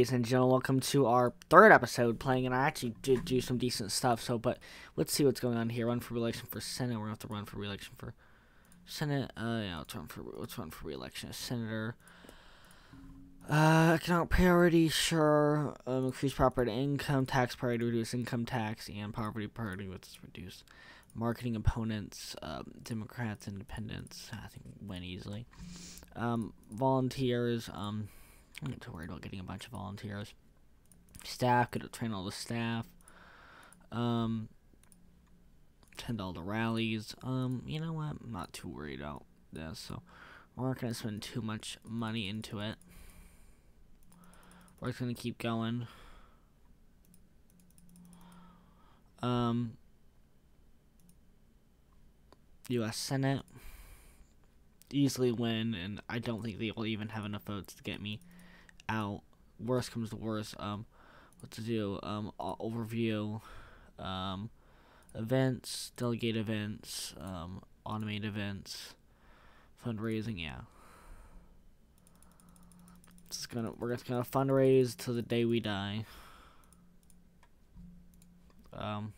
ladies and gentlemen. Welcome to our third episode playing, and I actually did do some decent stuff. So, but let's see what's going on here. Run for re-election for Senate. We're gonna have to run for re-election for Senate. Uh, yeah, let's run for let's run for re-election as senator. Uh, economic priority, sure. Um, increase property income tax priority, reduce income tax, and poverty priority, which is reduce. Marketing opponents, um, Democrats, Independents, I think win easily. Um, volunteers, um, I'm not too worried about getting a bunch of volunteers. Staff, could train all the staff. Um, attend all the rallies. Um, you know what? I'm not too worried about this, so we're not gonna spend too much money into it. We're just gonna keep going. Um, U.S. Senate easily win, and I don't think they will even have enough votes to get me out. Worst comes to worst, um, what to do? Um, overview, um, events, delegate events, um, automate events, fundraising. Yeah, just gonna we're just gonna fundraise till the day we die. Um.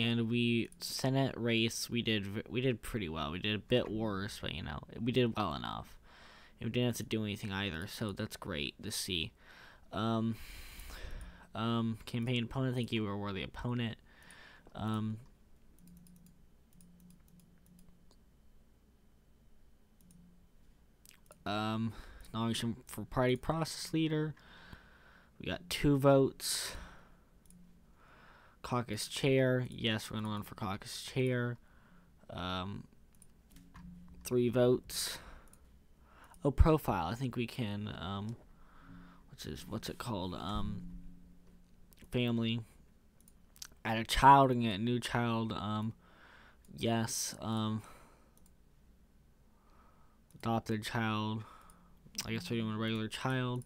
And we Senate race we did we did pretty well. We did a bit worse, but you know we did well enough. And we didn't have to do anything either, so that's great to see. Um, um, campaign opponent, thank you, we're a worthy opponent. Um, um, nomination for party process leader. We got two votes caucus chair. Yes, we're going to run for caucus chair. Um, three votes. Oh, profile. I think we can, um, what's this, what's it called? Um, family. Add a child and get a new child. Um, yes. Um, adopted child. I guess we're doing a regular child.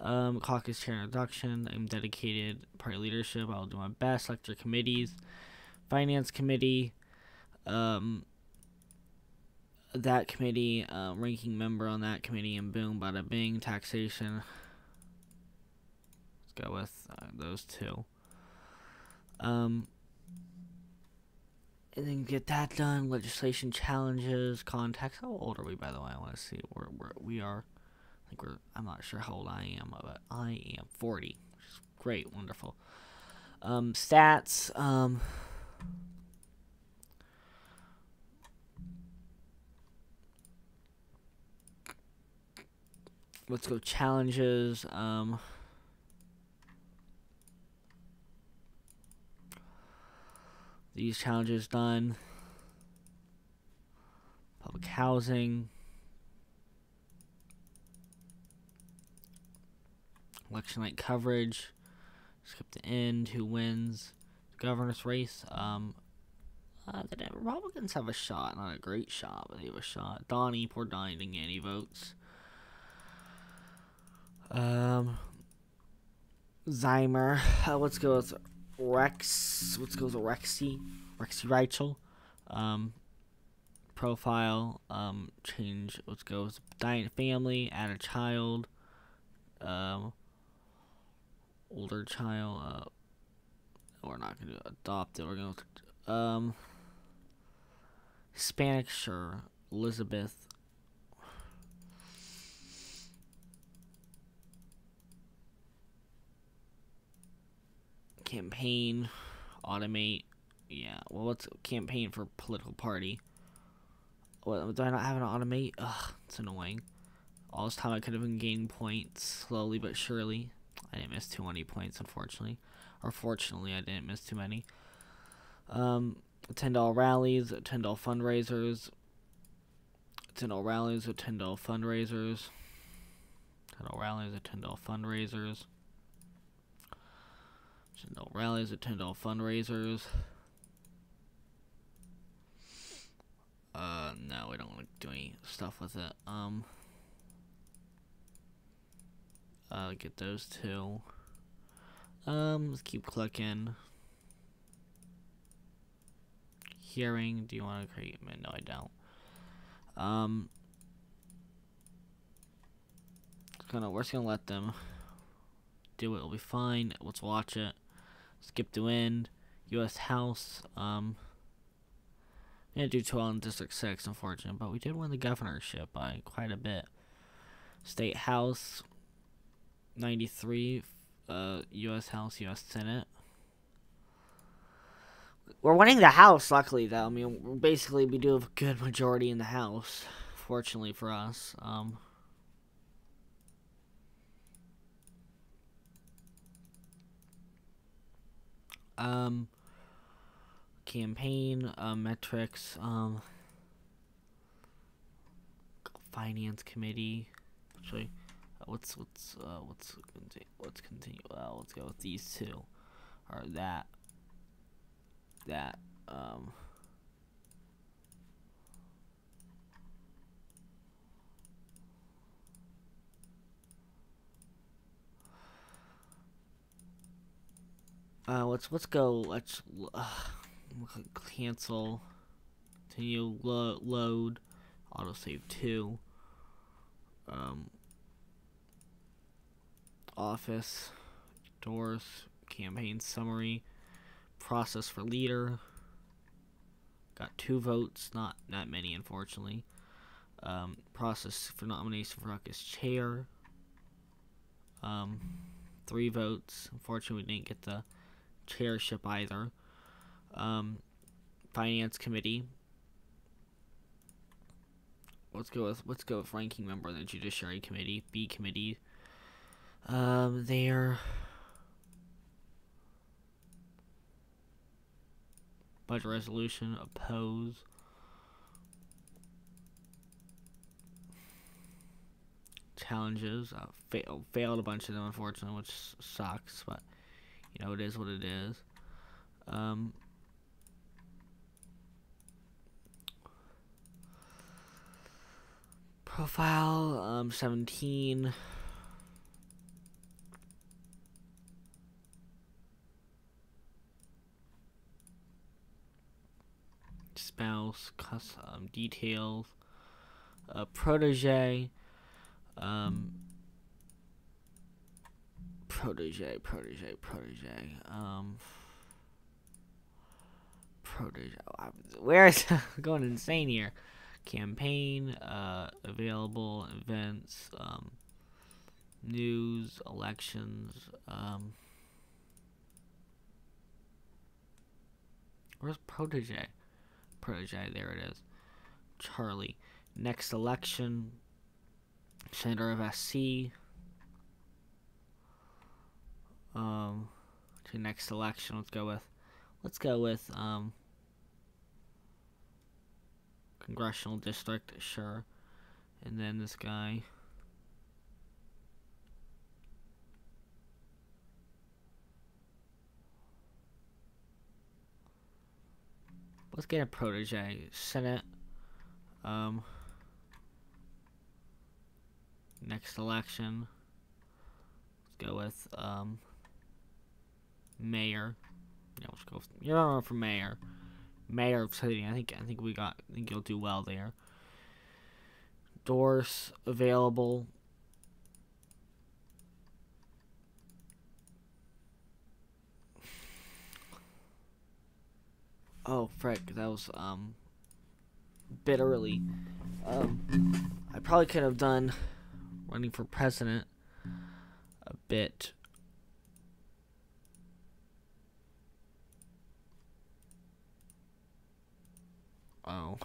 Um, caucus chair introduction. I'm dedicated party leadership. I'll do my best. Lecture committees, finance committee, um, that committee, uh, ranking member on that committee, and boom, bada bing, taxation. Let's go with uh, those two. Um, and then get that done. Legislation challenges, context. How old are we, by the way? I want to see where, where we are. I think we're, I'm not sure how old I am, but I am 40, which is great, wonderful. Um, stats, um, let's go challenges, um, these challenges done, public housing, election night coverage. Skip the end. Who wins? The governor's race. Um, uh, the Republicans have a shot. Not a great shot, but they have a shot. Donnie, poor Donnie didn't get any votes. Um, Zymer. Uh, let's go with Rex. Let's go with Rexy. Rexy Rachel. Um, profile. Um, change. Let's go with Diet Family. Add a child. Um, older child. Uh, we're not gonna adopt it. We're gonna um Hispanic, sure. Elizabeth. Campaign, automate. Yeah. Well, what's campaign for political party? What do I not have an automate? Ugh, it's annoying. All this time I could have been gaining points slowly but surely. I didn't miss too many points, unfortunately. Or fortunately, I didn't miss too many. Um, attend all rallies, attend all fundraisers. Attend all rallies, attend all fundraisers. Attend all rallies, attend all fundraisers. Attend all rallies, attend all fundraisers. Uh, no, we don't want to do any stuff with it. Um... Uh, get those two. Um, let's keep clicking. Hearing, do you want to create? No, I don't. Um, gonna we're just gonna let them do it. It'll be fine. Let's watch it. Skip to end. U.S. House. Um, we didn't do too well in District Six, unfortunately, but we did win the governorship by quite a bit. State House. Ninety-three. Uh, U.S. House, U.S. Senate. We're winning the House, luckily, though. I mean, basically, we do have a good majority in the House, fortunately for us. Um, um, campaign uh, metrics, um, finance committee. Actually, let's let's uh, let's continue. Let's continue. Well, let's go with these two, or that. That um. Uh, let's let's go. Let's uh, cancel. Continue lo load. Autosave two. Um. Office. Doors. Campaign summary. Process for leader. Got two votes. Not not many, unfortunately. Um, process for nomination for caucus chair. Um, three votes. Unfortunately, we didn't get the chairship either. Um, finance committee. Let's go with let's go with ranking member of the judiciary committee. B committee. Um, there. Budget resolution oppose. Challenges uh, failed failed a bunch of them unfortunately, which sucks, but you know, it is what it is. Um, profile, um, 17. Spouse, custom details, uh, protege, um, protege, protege, protege. Um, protege. Where is going insane here? Campaign, uh, available events, um, news, elections. Um, where's protege? Protege, there it is. Charlie. Next election. Senator of SC um, to next election. Let's go with, let's go with um, congressional district, sure, and then this guy. Let's get a protege. Senate. Um, next election. Let's go with um, mayor. Yeah, let's go. You're for mayor. Mayor of city. I think. I think we got. I think you'll do well there. Doors available. Oh, frick, that was, um, bit early. Um, I probably could have done running for president a bit Oh.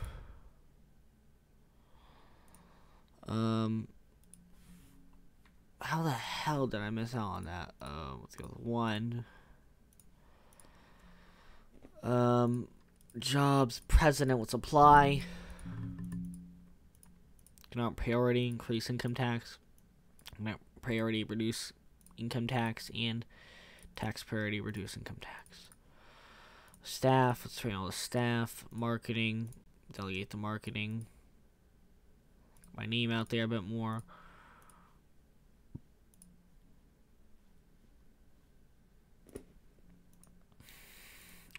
Um. How the hell did I miss out on that? Uh, let's go one. Um, jobs president will apply. Not priority increase income tax. Not priority reduce income tax and tax priority reduce income tax. Staff, let's train all the staff. Marketing, delegate the marketing. My name out there a bit more.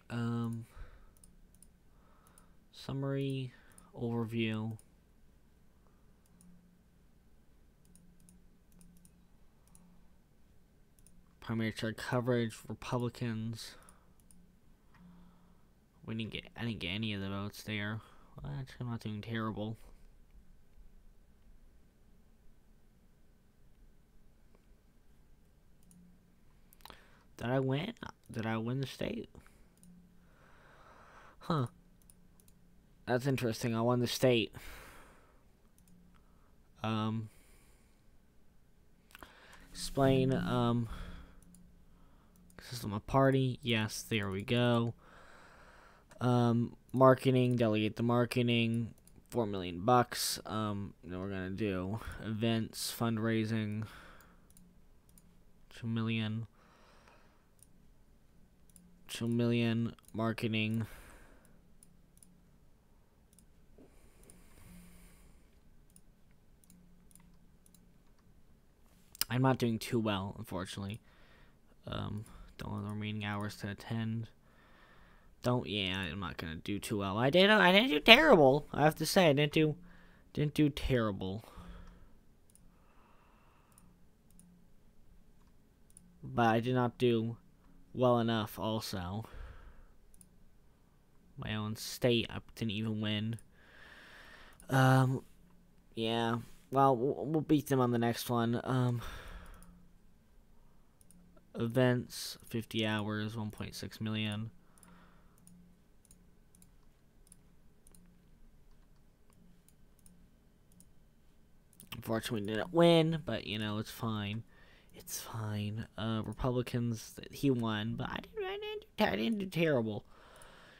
Um, summary, overview. primary chair coverage. Republicans. We didn't get. I didn't get any of the votes there. Well, actually, I'm not doing terrible. Did I win? Did I win the state? Huh. That's interesting. I won the state. Um. Explain, um. System of party. Yes, there we go. Um, marketing, delegate the marketing. Four million bucks. Um, then we're gonna do events, fundraising. Two million. Two million marketing. I'm not doing too well, unfortunately. Um, don't have the remaining hours to attend. Don't, yeah, I'm not gonna do too well. I did, I didn't do terrible. I have to say, I didn't do, didn't do terrible. But I did not do well enough, also. My own state, I didn't even win. Um, yeah. Well, we'll beat them on the next one. Um, events, 50 hours, 1.6 million. Unfortunately, didn't win, but you know it's fine. It's fine. Uh, Republicans, he won, but I didn't, I didn't, I didn't do terrible.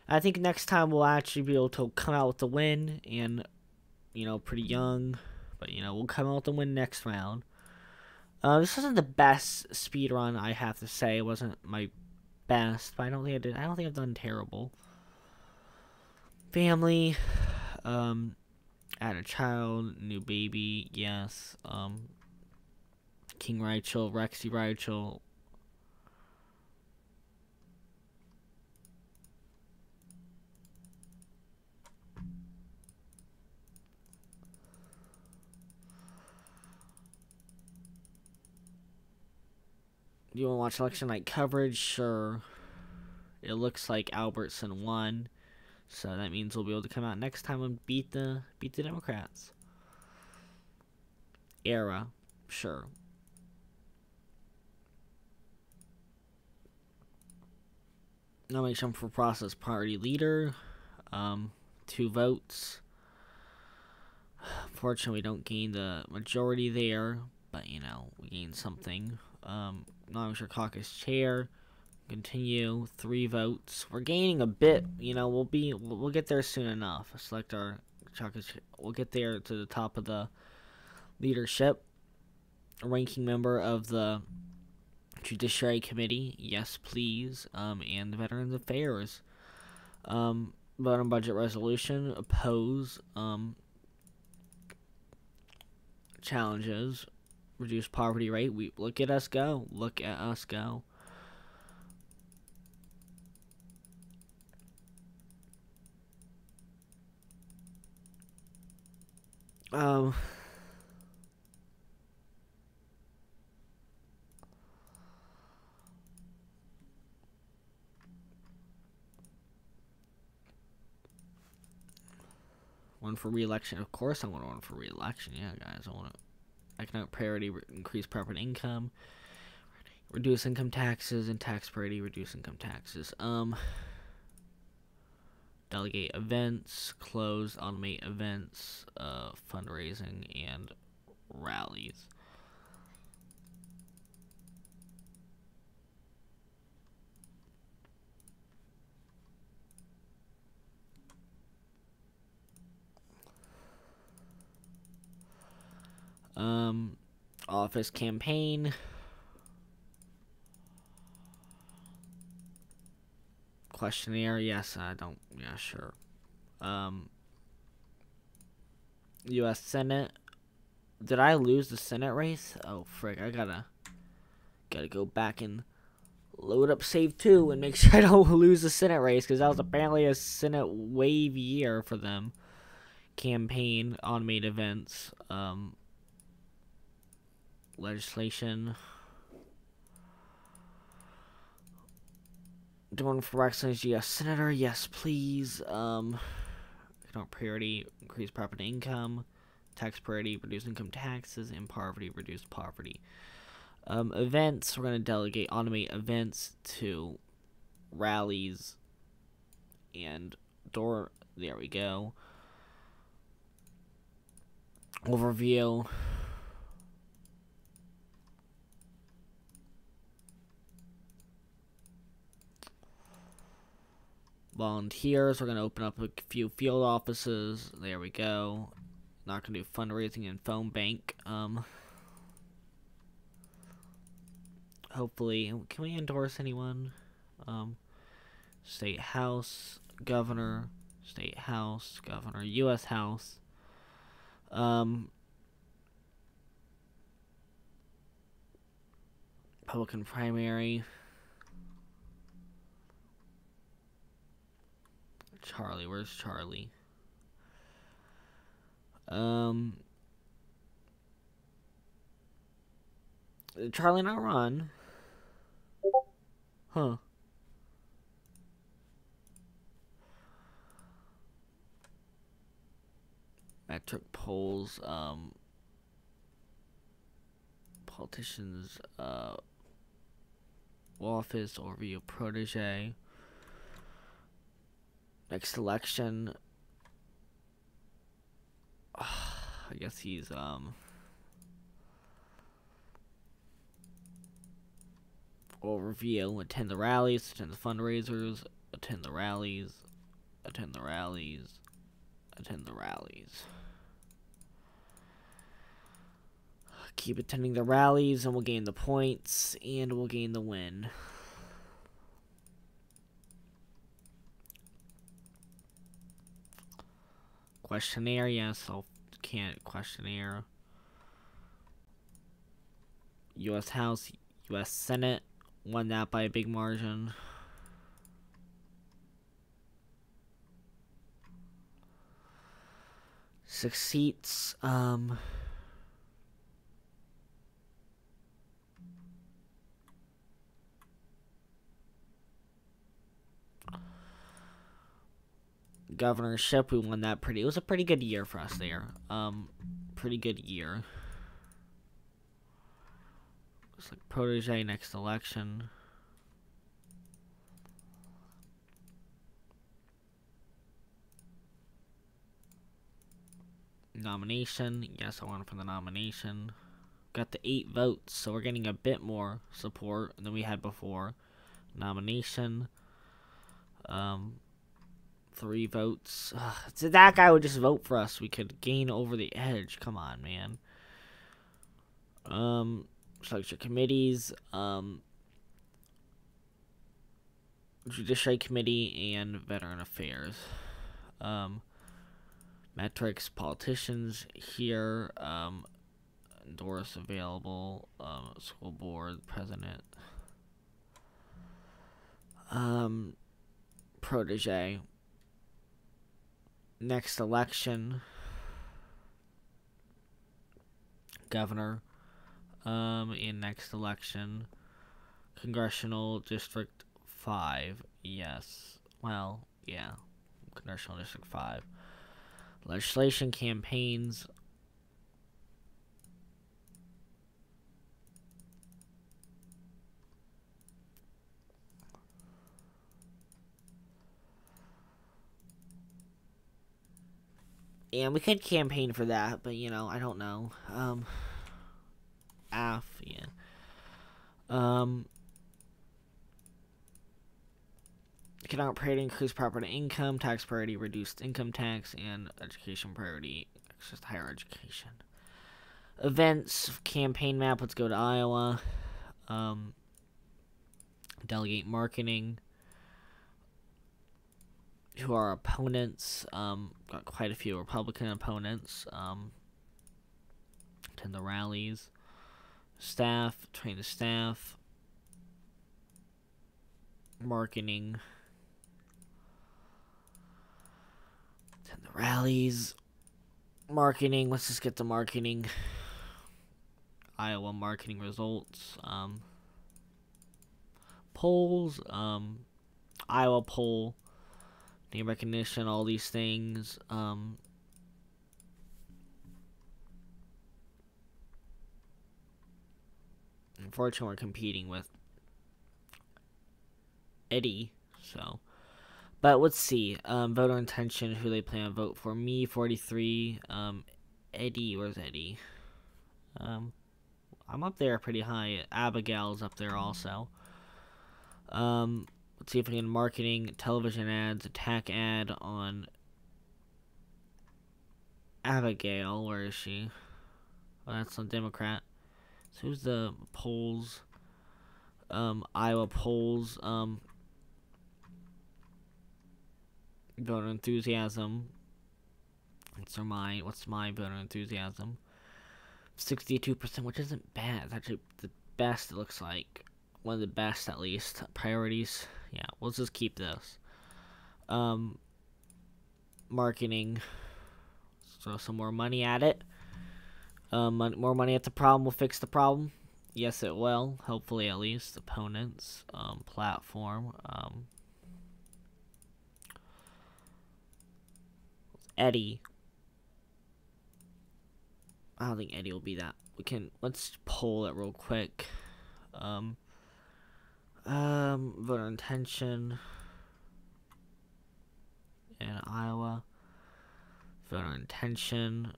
I think next time we'll actually be able to come out with the win, and you know, pretty young. But, you know, we'll come out and win next round. Uh, this wasn't the best speed run, I have to say. It wasn't my best, but I don't think I did. I don't think I've done terrible. Family, um, add a child, new baby, yes. Um, King Rachel, Rexy Rachel, Do you want to watch election night coverage? Sure. It looks like Albertson won, so that means we'll be able to come out next time and beat the beat the Democrats. Era, sure. Nomination for process party leader, um, two votes. Fortunately, we don't gain the majority there, but you know we gain something. Um, non caucus chair. Continue three votes. We're gaining a bit. You know, we'll be we'll, we'll get there soon enough. Select our caucus. We'll get there to the top of the leadership. ranking member of the Judiciary Committee, yes, please. Um, and the Veterans Affairs. Um, vote on budget resolution. Oppose. Um, challenges reduce poverty rate. We look at us go. Look at us go. Um One for re-election. Of course I want one for re-election. Yeah, guys, I want to economic priority, increase property income, reduce income taxes, and tax priority, reduce income taxes. Um, delegate events, close, automate events, uh, fundraising, and rallies. Um, office campaign. Questionnaire, yes, I don't, yeah, sure. Um, U.S. Senate. Did I lose the Senate race? Oh, frick, I gotta, gotta go back and load up save 2 and make sure I don't lose the Senate race, because that was apparently a Senate wave year for them. Campaign, automated events, um, legislation. doing for excellence, yes, senator, yes, please. Um, economic priority, increase property income, tax priority, reduce income taxes, and poverty, reduce poverty. Um, events, we're gonna delegate automate events to rallies and door. There we go. Overview. Volunteers. We're going to open up a few field offices. There we go. Not going to do fundraising and phone bank. Um, hopefully, can we endorse anyone? Um, state house, governor, state house, governor, U.S. House. Um, Republican primary. Charlie. Where's Charlie? Um. Charlie not run? Huh. Metric polls, um, politicians, uh, office overview protege. Next election. I guess he's um overview, attend the rallies, attend the fundraisers, attend the rallies, attend the rallies, attend the rallies. Keep attending the rallies and we'll gain the points and we'll gain the win. Questionnaire, yes, I'll can't questionnaire. U.S. House, U.S. Senate won that by a big margin. Six seats. Um. Governorship. We won that pretty. It was a pretty good year for us there. Um, pretty good year. It's like protege next election. Nomination. Yes, I won for the nomination. Got the eight votes, so we're getting a bit more support than we had before. Nomination. Um, three votes. Ugh, so that guy would just vote for us. We could gain over the edge. Come on, man. Um, structure committees. Um, Judiciary Committee and Veteran Affairs. Um, metrics, politicians here. Um, endorse available. Um, school board president. Um, protege next election, governor, um, in next election, congressional district five. Yes. Well, yeah, congressional district five. Legislation campaigns And we could campaign for that, but you know, I don't know. Um, AF, yeah. Um, economic priority increase property income, tax priority reduced income tax, and education priority access higher education. Events campaign map. Let's go to Iowa. Um, delegate marketing who are opponents. Um, got quite a few Republican opponents. Um, attend the rallies. Staff, train the staff. Marketing. Attend the rallies. Marketing. Let's just get the marketing. Iowa marketing results. Um, polls. Um, Iowa poll, name recognition, all these things. Um, unfortunately, we're competing with Eddie, so. But let's see. Um, voter intention, who they plan to vote for. Me, 43. Um, Eddie, where's Eddie? Um, I'm up there pretty high. Abigail's up there also. Um, let's see if we can marketing, television ads, attack ad on Abigail. Where is she? Oh, that's a Democrat. So who's the polls? Um, Iowa polls. Um, voter enthusiasm. What's my what's my voter enthusiasm? Sixty-two percent, which isn't bad. It's actually the best. It looks like one of the best, at least. Priorities. Yeah, we'll just keep this. Um, marketing. Throw some more money at it. Um, more money at the problem will fix the problem. Yes, it will. Hopefully, at least. Opponents. Um, platform. Um, Eddie. I don't think Eddie will be that. We can let's pull it real quick. Um. Um. Voter intention. In Iowa. Voter intention.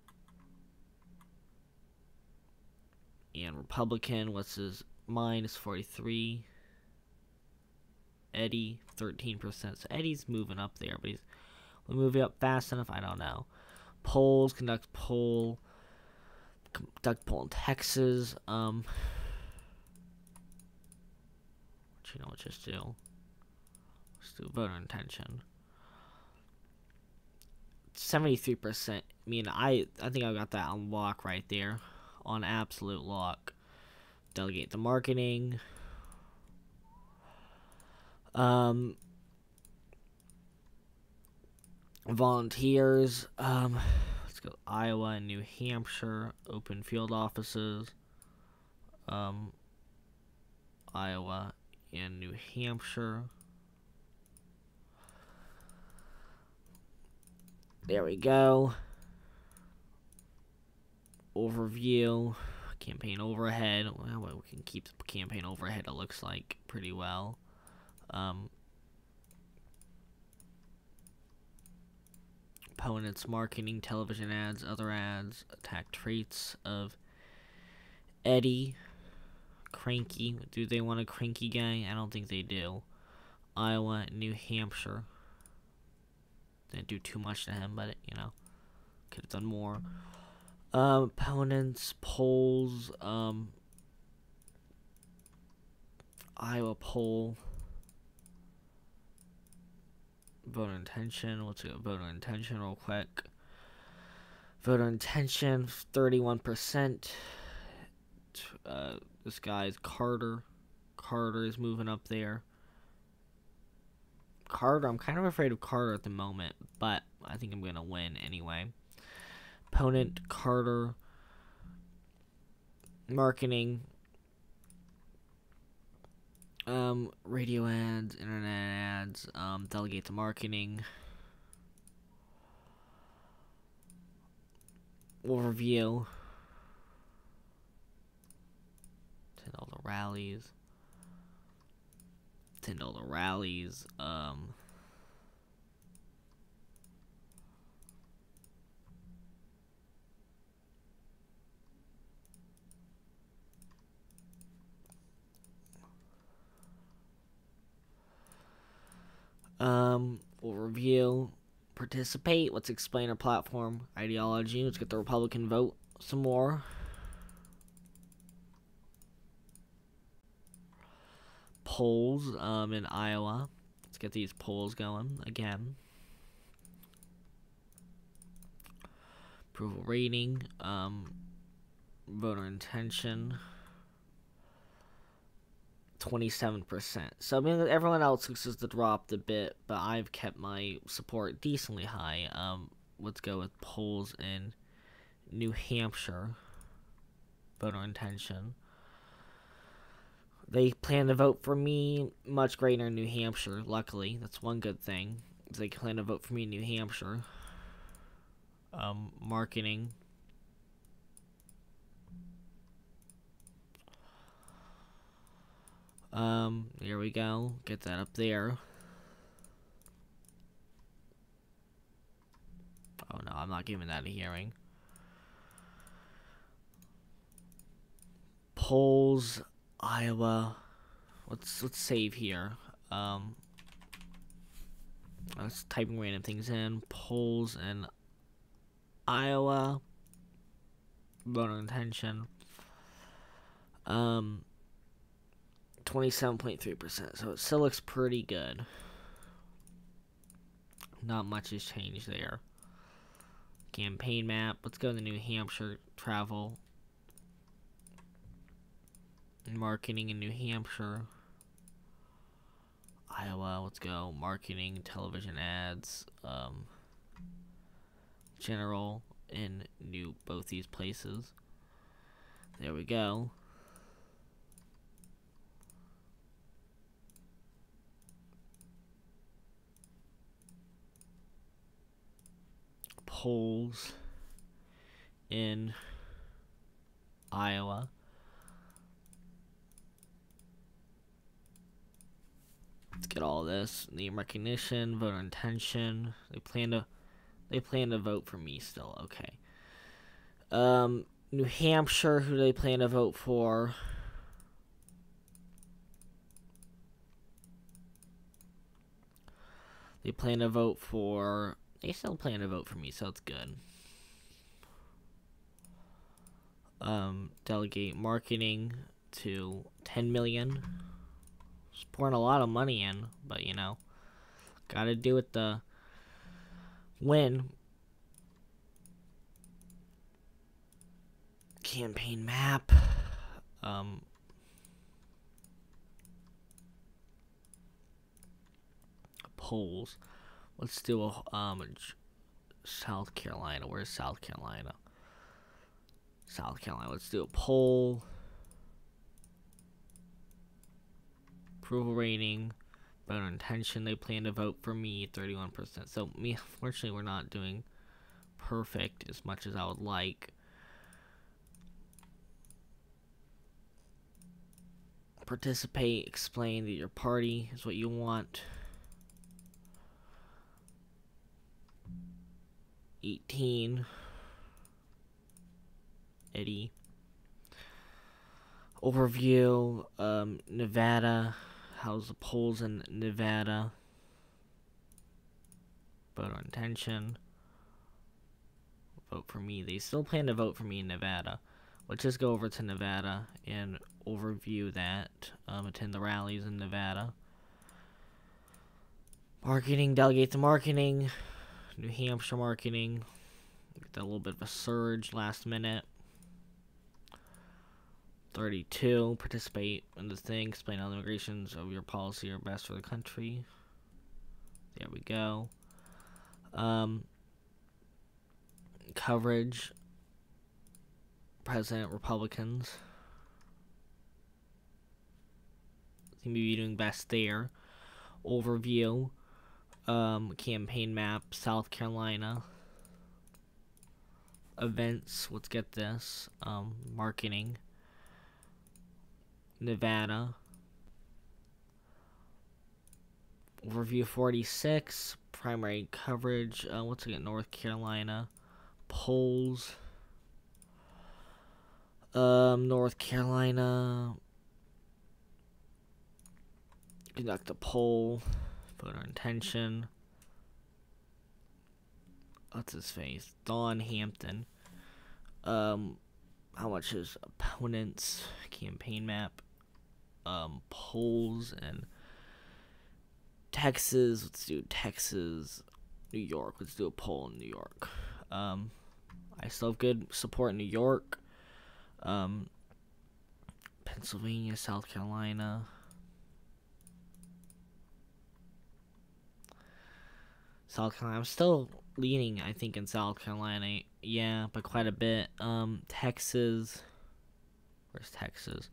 And Republican. What's his? Mine is forty three. Eddie, 13%. So Eddie's moving up there, but he's we move it up fast enough? I don't know. Polls, conduct poll, conduct poll in Texas. Um, you know, let's just do. Let's do voter intention. Seventy-three percent. I mean, I I think I got that on lock right there, on absolute lock. Delegate the marketing. Um, volunteers. Um, let's go Iowa and New Hampshire open field offices. Um, Iowa and New Hampshire. There we go. Overview. Campaign overhead. Well, we can keep the campaign overhead, it looks like, pretty well. Um, opponents, marketing, television ads, other ads, attack traits of Eddie. Cranky. Do they want a cranky guy? I don't think they do. Iowa, New Hampshire. Didn't do too much to him, but, you know, could have done more. Um, opponents, polls, um, Iowa poll voter intention. Let's go voter intention real quick. Voter intention, 31%. Uh, this guy's Carter. Carter is moving up there. Carter, I'm kind of afraid of Carter at the moment, but I think I'm going to win anyway. Opponent, Carter. Marketing, um, radio ads, internet ads, um, delegate to marketing. Overview. Ten dollar rallies. Ten dollar rallies. Um. Um, we'll review, participate. Let's explain our platform, ideology. Let's get the Republican vote some more. Polls um, in Iowa. Let's get these polls going again. Approval rating, um, voter intention. 27%. So, I mean, everyone else looks as the dropped a bit, but I've kept my support decently high. Um, let's go with polls in New Hampshire. Voter intention. They plan to vote for me much greater in New Hampshire, luckily. That's one good thing. They plan to vote for me in New Hampshire. Um, marketing. Um, here we go. Get that up there. Oh no, I'm not giving that a hearing. Polls, Iowa. Let's let's save here. Um, let's typing random things in. Polls in Iowa. Voter intention. Um, 27.3%. So it still looks pretty good. Not much has changed there. Campaign map. Let's go to New Hampshire travel. Marketing in New Hampshire. Iowa, let's go. Marketing, television ads, um, general in new both these places. There we go. polls in Iowa. Let's get all this. Name recognition, voter intention. They plan to they plan to vote for me still. Okay. Um New Hampshire, who they plan to vote for? They plan to vote for they still plan to vote for me, so it's good. Um, delegate marketing to 10 million. Just pouring a lot of money in, but you know, gotta do it the win. Campaign map. Um, polls. Let's do a um South Carolina. Where's South Carolina? South Carolina. Let's do a poll. Approval rating. Voter intention. They plan to vote for me. 31%. So me, unfortunately, we're not doing perfect as much as I would like. Participate. Explain that your party is what you want. 18. Eddie. Overview, um, Nevada. How's the polls in Nevada? Vote on intention. Vote for me. They still plan to vote for me in Nevada. Let's just go over to Nevada and overview that. Um, attend the rallies in Nevada. Marketing, delegate the marketing. New Hampshire marketing. Get a little bit of a surge last minute. 32. Participate in the thing. Explain how the immigrations of your policy are best for the country. There we go. Um, coverage. President Republicans. Seem to be doing best there. Overview um, campaign map, South Carolina. Events, let's get this. Um, marketing. Nevada. Review 46, primary coverage. Uh, let's get North Carolina. Polls. Um, North Carolina. Conduct a poll. Voter intention. What's his face? Don Hampton. Um, how much is opponents campaign map? Um, polls and Texas. Let's do Texas, New York. Let's do a poll in New York. Um, I still have good support in New York. Um, Pennsylvania, South Carolina. South Carolina. I'm still leaning, I think, in South Carolina. Yeah, but quite a bit. Um, Texas. Where's Texas?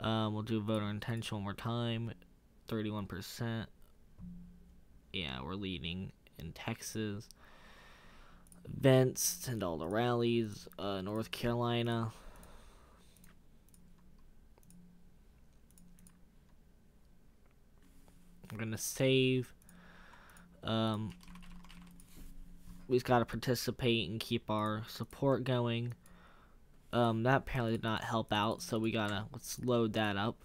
Um, we'll do voter intention one more time. 31%. Yeah, we're leading in Texas. Events, $10 rallies. Uh, North Carolina. We're going to save. Um, we just got to participate and keep our support going. Um, that apparently did not help out, so we gotta, let's load that up.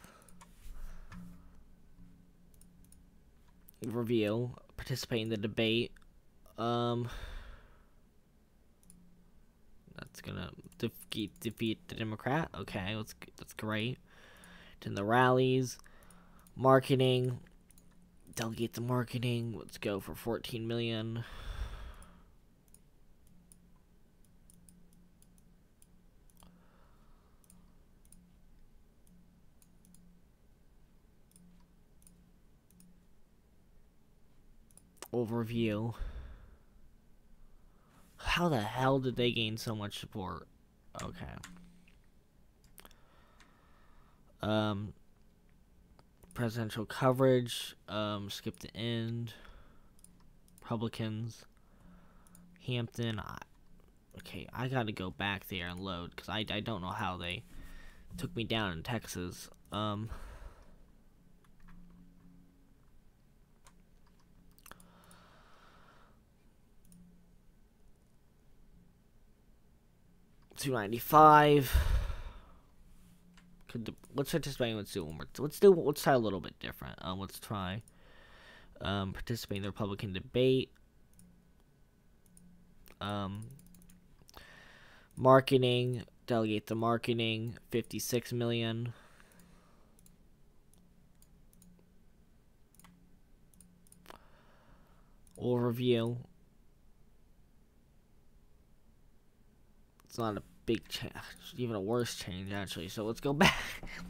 Review, participate in the debate. Um, that's gonna defeat, defeat the Democrat. Okay, that's, that's great. Then the rallies, marketing, delegate the marketing. Let's go for 14 million. Overview. How the hell did they gain so much support? Okay. Um, presidential coverage. Um, skip the end. Republicans. Hampton. I, okay, I gotta go back there and load because I, I don't know how they took me down in Texas. Um. Two ninety five. Could let's participate. Let's do one more. Let's do. Let's try a little bit different. Um, let's try. Um, participate in the Republican debate. Um, marketing. Delegate the marketing. Fifty six million. Overview. It's not a big change, even a worse change actually. So let's go back.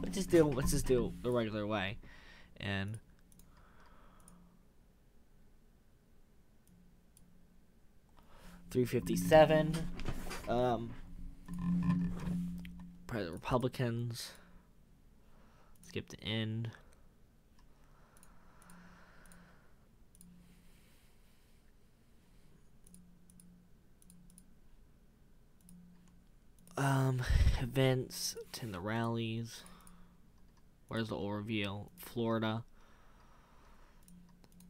let's just do let's just do the regular way, and. Three fifty seven. Um, probably Republicans. Skip the end. Um, events, attend the rallies. Where's the overview? Florida.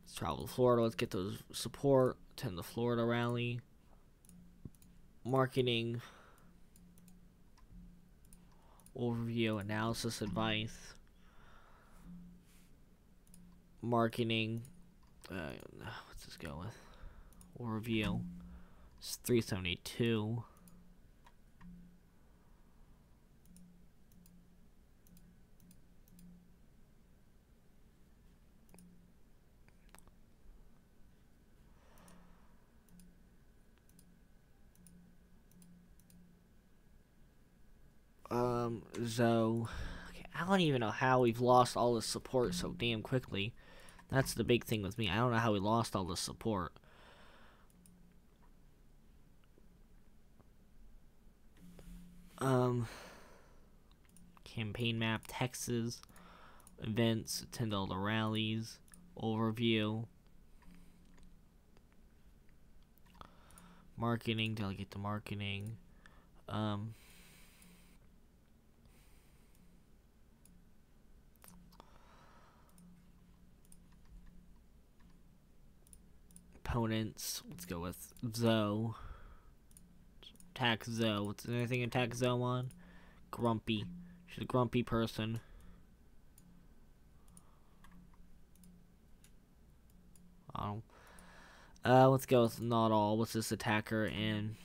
Let's travel to Florida. Let's get those support. Attend the Florida rally. Marketing. Overview, analysis, advice. Marketing. Uh, what's this go with? Overview. It's 372. Um, so, okay, I don't even know how we've lost all this support so damn quickly. That's the big thing with me. I don't know how we lost all this support. Um, campaign map, Texas, events, attend all the rallies, overview, marketing, delegate to marketing, um, opponents. Let's go with Zoe. Attack Zoe. What's anything attack Zoe on? Grumpy. She's a grumpy person. Um, uh, let's go with not all. What's this attacker in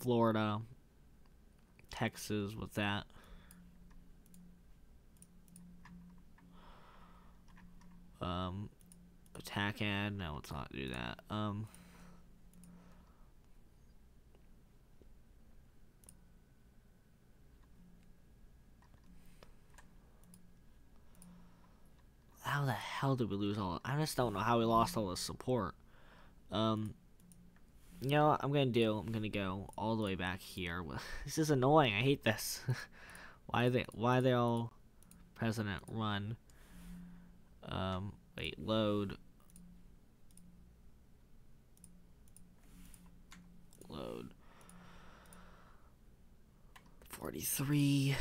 Florida, Texas? What's that? Um, attack ad. No, let's not do that. Um. How the hell did we lose all? I just don't know how we lost all the support. Um. You know what I'm gonna do? I'm gonna go all the way back here. This is annoying. I hate this. Why they why they all president run? Um, wait, load. Load. 43.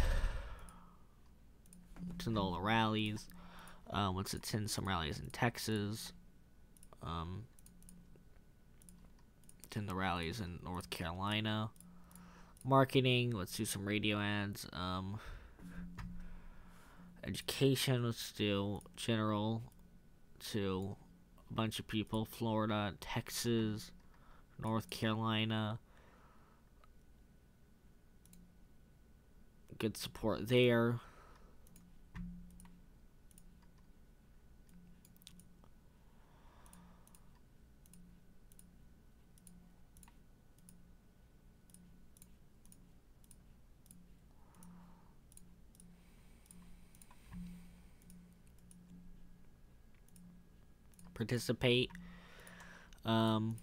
Attend all the rallies. Um, let's attend some rallies in Texas. Um, attend the rallies in North Carolina. Marketing, let's do some radio ads. Um, education, let's do general to a bunch of people. Florida, Texas, North Carolina. Good support there. participate. Um,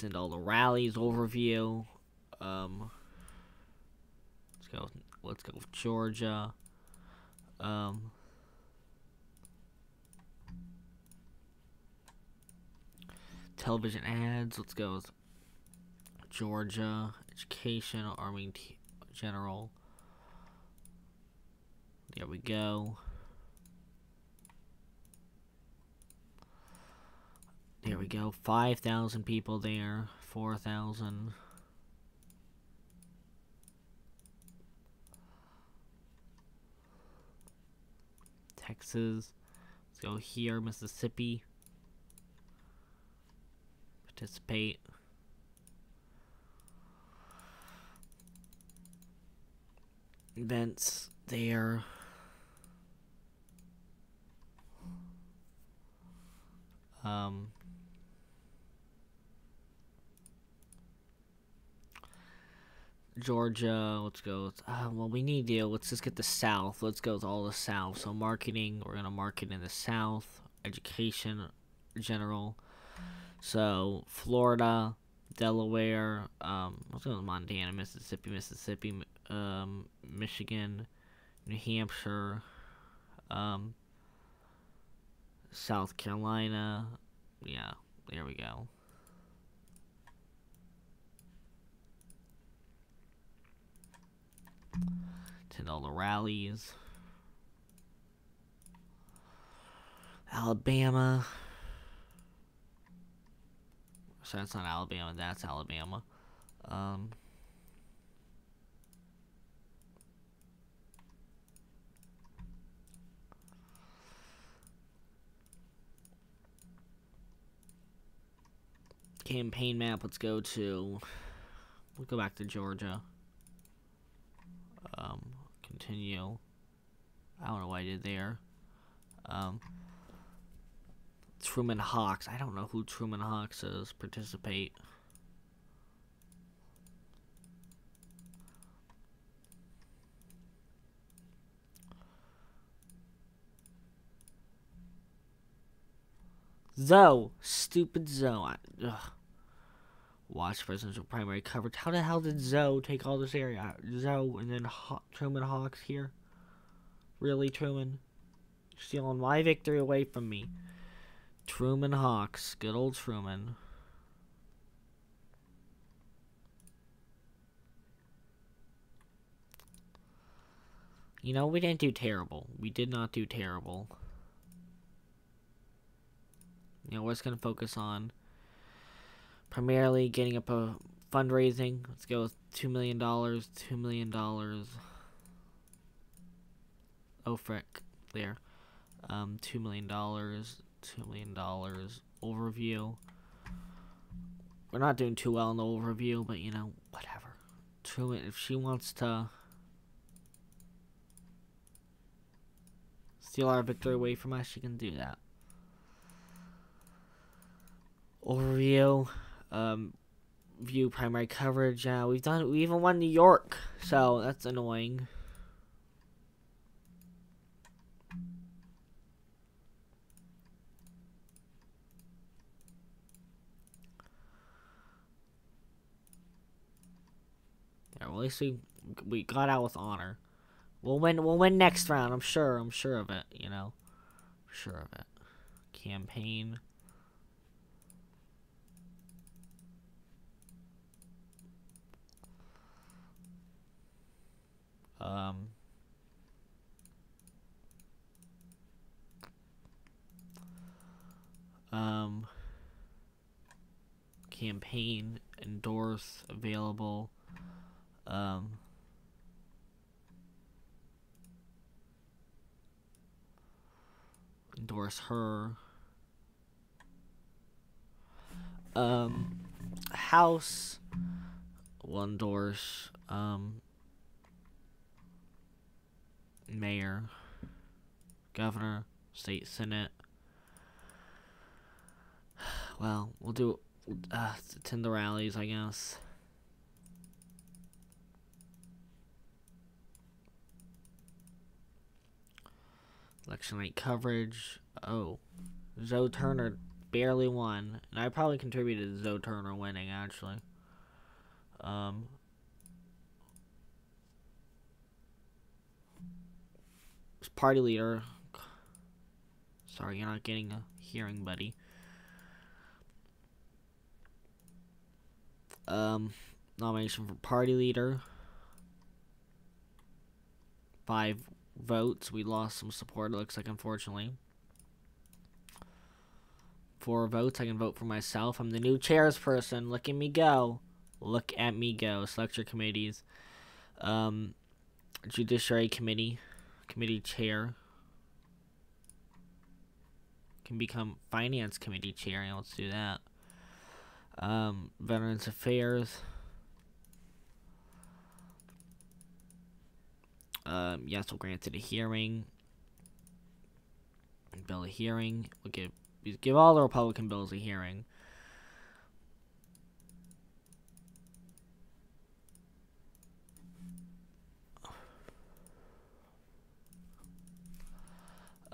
send all the rallies overview. Um, let's go. Let's go with Georgia. Um, television ads. Let's go with Georgia education, army general. There we go. There we go. 5,000 people there. 4,000. Texas. Let's go here, Mississippi. Participate. Events there. Um, Georgia, let's go. With, uh, well, we need to. Let's just get the South. Let's go with all the South. So marketing, we're gonna market in the South. Education, general. So Florida, Delaware, um, let's go with Montana, Mississippi, Mississippi, um, Michigan, New Hampshire, um, South Carolina. Yeah, there we go. Attend all the rallies. Alabama. So that's not Alabama, that's Alabama. Um, campaign map, let's go to, we'll go back to Georgia. Um, continue. I don't know what I did there. Um, Truman Hawks. I don't know who Truman Hawks is. Participate. Zoe. Stupid Zoe. Ugh. Watch presidential primary coverage. How the hell did Zoe take all this area? Zoe and then Ho Truman Hawks here? Really, Truman? stealing my victory away from me. Truman Hawks. Good old Truman. You know, we didn't do terrible. We did not do terrible. You know, we're just going to focus on primarily getting up a fundraising. Let's go with $2 million. $2 million. Oh, frick. There. Um, $2 million. $2 million overview. We're not doing too well in the overview, but you know, whatever. Truman, if she wants to steal our victory away from us, she can do that. Overview um, view primary coverage. Uh, we've done, we even won New York, so that's annoying. Yeah, well, at least we we got out with honor. We'll win. We'll win next round. I'm sure. I'm sure of it. You know, sure of it. Campaign. Um. Um. Campaign endorse available. Um. endorse her. Um, House will endorse um, mayor, governor, state senate. Well, we'll do uh, attend the rallies, I guess. Election night coverage. Oh, Zoe Turner barely won, and I probably contributed to Zoe Turner winning actually. Um, party leader. Sorry, you're not getting a hearing, buddy. Um, nomination for party leader. Five votes. We lost some support, it looks like, unfortunately. Four votes. I can vote for myself. I'm the new chairperson. Look at me go. Look at me go. Select your committees. Um, Judiciary Committee. Committee Chair. Can become Finance Committee Chair. Yeah, let's do that. Um, Veterans Affairs. Um, yes, we'll grant it a hearing. Bill a hearing. We'll give give all the Republican bills a hearing.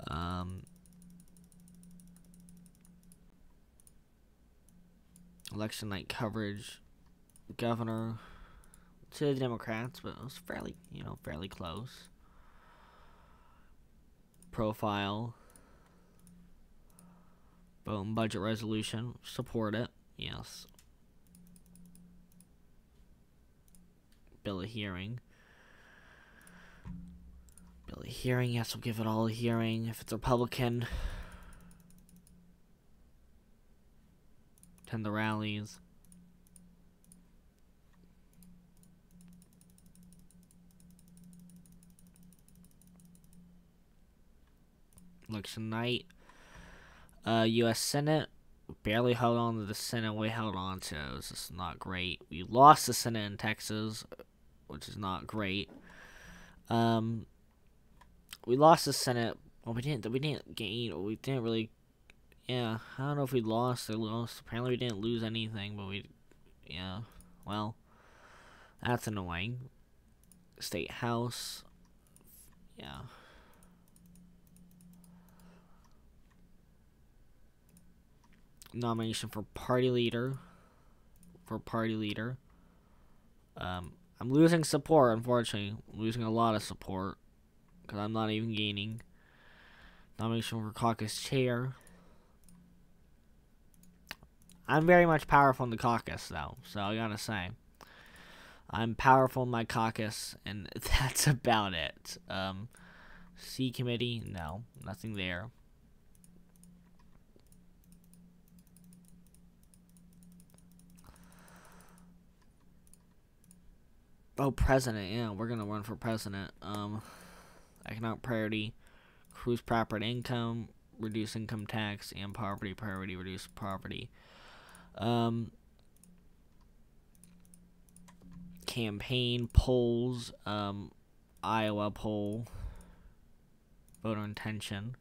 Um, election night coverage, governor to the Democrats, but it was fairly, you know, fairly close. Profile. Boom, budget resolution. Support it. Yes. Bill a hearing. A hearing. Yes, we'll give it all a hearing. If it's Republican. Attend the rallies. election night. Uh, U.S. Senate barely held on to the Senate we held on to. Was just not great. We lost the Senate in Texas, which is not great. Um, we lost the Senate. Well, we didn't. We didn't gain. We didn't really. Yeah, I don't know if we lost or lost. Apparently, we didn't lose anything, but we. Yeah, well, that's annoying. State House. Yeah. nomination for party leader. For party leader. Um, I'm losing support, unfortunately. I'm losing a lot of support. Because I'm not even gaining. Nomination for caucus chair. I'm very much powerful in the caucus, though. So I gotta say. I'm powerful in my caucus, and that's about it. Um, C committee, no, nothing there. Oh, president. Yeah, we're gonna run for president. Um, economic priority, cruise property income, reduce income tax, and poverty priority, reduce poverty. Um, campaign polls. Um, Iowa poll. Voter intention.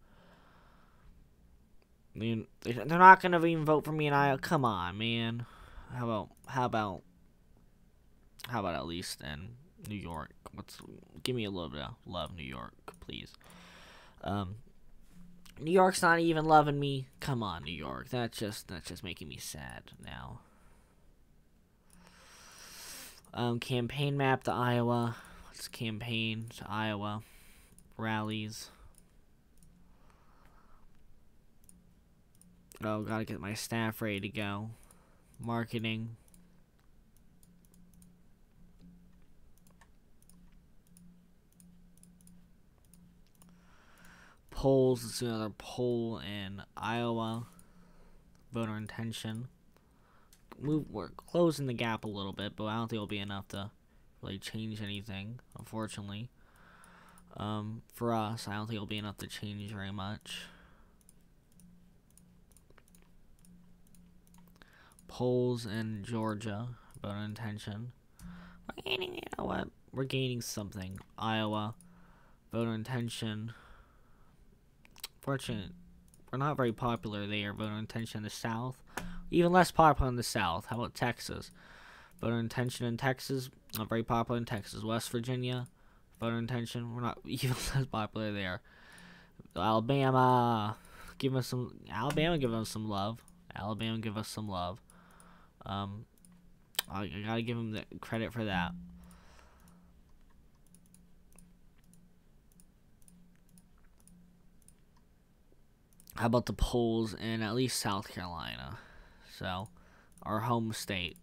I mean, they're not gonna even vote for me in Iowa. Come on, man. How about how about how about at least in New York? Let's give me a little bit of love, New York, please. Um, New York's not even loving me. Come on, New York. That's just that's just making me sad now. Um, campaign map to Iowa. Let's campaign to Iowa. Rallies. Oh, gotta get my staff ready to go. Marketing. Polls. Let's do another poll in Iowa. Voter intention. Move. We're closing the gap a little bit, but I don't think it'll be enough to really change anything. Unfortunately, um, for us, I don't think it'll be enough to change very much. Polls in Georgia. Voter intention. We're gaining. You know what? We're gaining something. Iowa. Voter intention. Fortunate, we're not very popular there. Voter intention in the South, even less popular in the South. How about Texas? Voter intention in Texas, not very popular in Texas. West Virginia, voter intention, we're not even less popular there. Alabama, give us some. Alabama, give us some love. Alabama, give us some love. Um, I, I gotta give them the credit for that. How about the polls in at least South Carolina? So, our home state.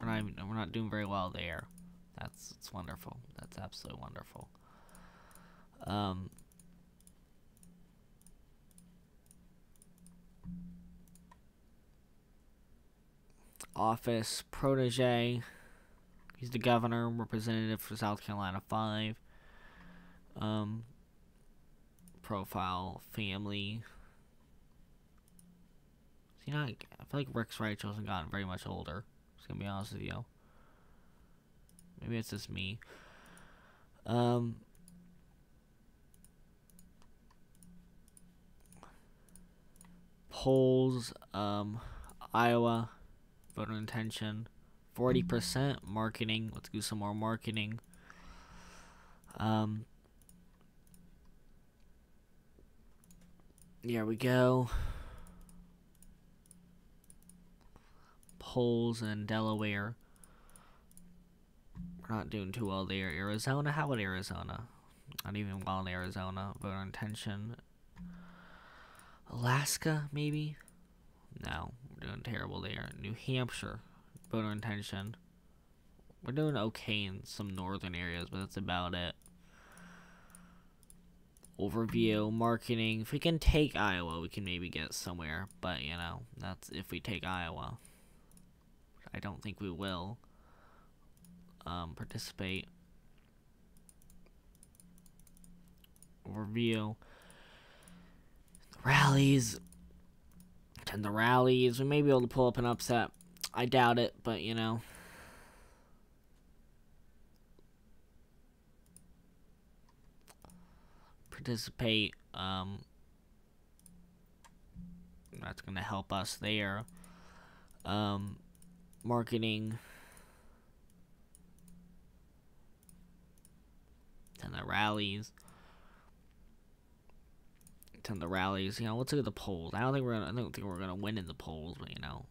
We're not even, we're not doing very well there. That's it's wonderful. That's absolutely wonderful. Um, office protege. He's the governor, representative for South Carolina 5. Um, profile, family. See, not, I feel like Rick's Rachel hasn't gotten very much older. Just gonna be honest with you. Maybe it's just me. Um. Polls, um, Iowa, voter intention, 40%, marketing, let's do some more marketing. Um, There we go. Polls in Delaware. We're not doing too well there. Arizona? How about Arizona? Not even well in Arizona. Voter intention. Alaska, maybe? No, we're doing terrible there. New Hampshire. Voter intention. We're doing okay in some northern areas, but that's about it overview, marketing. If we can take Iowa, we can maybe get somewhere. But, you know, that's if we take Iowa. I don't think we will um, participate. Overview. Rallies. And the rallies. We may be able to pull up an upset. I doubt it, but, you know. Participate. Um, that's going to help us there. Um, marketing. And the rallies. And the rallies. You know, let's look at the polls. I don't think we're gonna. I don't think we're gonna win in the polls, but you know,